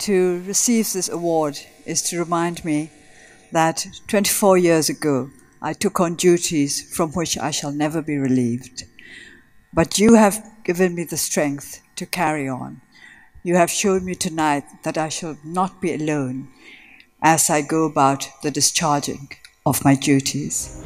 to receive this award is to remind me that 24 years ago I took on duties from which I shall never be relieved. But you have given me the strength to carry on. You have shown me tonight that I shall not be alone as I go about the discharging of my duties.